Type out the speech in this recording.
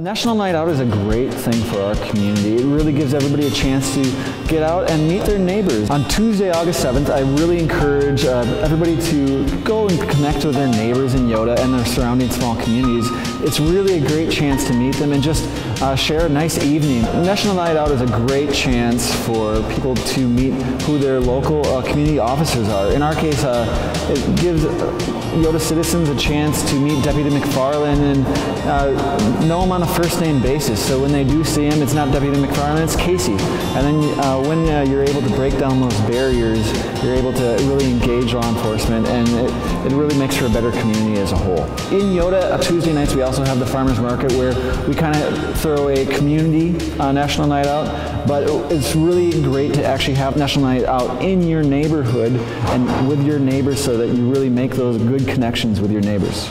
National Night Out is a great thing for our community. It really gives everybody a chance to get out and meet their neighbors. On Tuesday, August 7th, I really encourage uh, everybody to go connect with their neighbors in Eyota and their surrounding small communities. It's really a great chance to meet them and just uh, share a nice evening. National Night Out is a great chance for people to meet who their local uh, community officers are. In our case, uh, it gives Eyota citizens a chance to meet Deputy McFarland and uh, know him on a first name basis. So when they do see him, it's not Deputy McFarland, it's Casey. And then uh, when uh, you're able to break down those barriers, you're able to really engage law enforcement and it, it really makes for a better community as a whole. In Eyota, uh, Tuesday nights we also have the farmers market where we kind of throw a community uh, national night out, but it's really great to actually have national night out in your neighborhood and with your neighbors so that you really make those good connections with your neighbors.